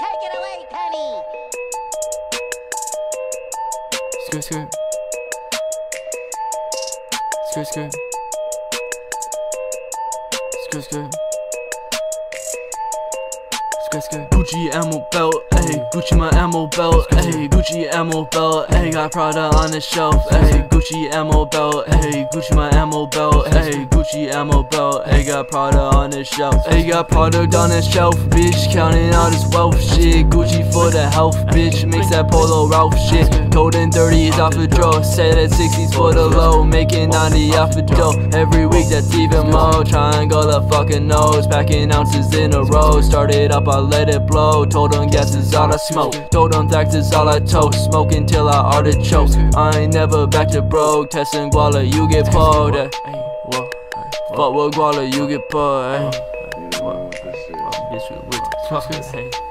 Take it away, Penny! Skirt, skirt. Skirt, skirt. Skirt, skirt. Gucci ammo belt, ayy. Gucci my ammo belt, ayy. Gucci ammo belt, ayy. Got Prada on the shelf, ayy. Gucci ammo belt, ayy. Gucci my ammo belt, ayy. Gucci ammo belt, ayy. Got Prada on the shelf, ayy. Got product on the shelf, bitch. Counting all his wealth, shit. Gucci for the health, bitch. Makes that Polo Ralph shit. Golden 30s off the draw. Say that 60s for the low. Making 90 off the dough. Every week that's Triangle the fucking nose. Packing ounces in a row. Started up, I let it blow. Told them gas is all I smoke. Told them that is all I toast. Smoking till I artichoke. I ain't never back to broke. Testing guala, you get pulled. eh. Fuck with guala, you get pulled. eh. Bitch with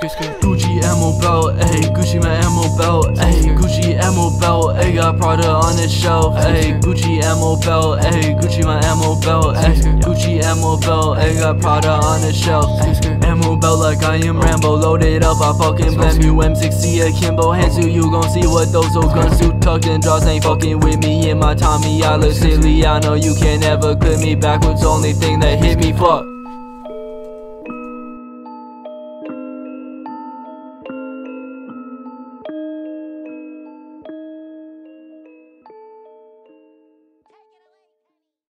Gucci ammo belt, ayy. Gucci my ammo belt, ayy. Gucci ammo belt, ayy. Got Prada on the shelf, ayy. Gucci ammo belt, ayy. Gucci my ammo belt, ayy. Gucci ammo belt, ayy. Got Prada on the shelf. Ammo belt like I am Rambo, loaded up. I fucking blame you. M60 akimbo, hands to you gon' see what those old guns do. Tucked in drawers ain't fucking with me in my Tommy. I look silly. I know you can never clip me backwards. Only thing that hit me, fuck.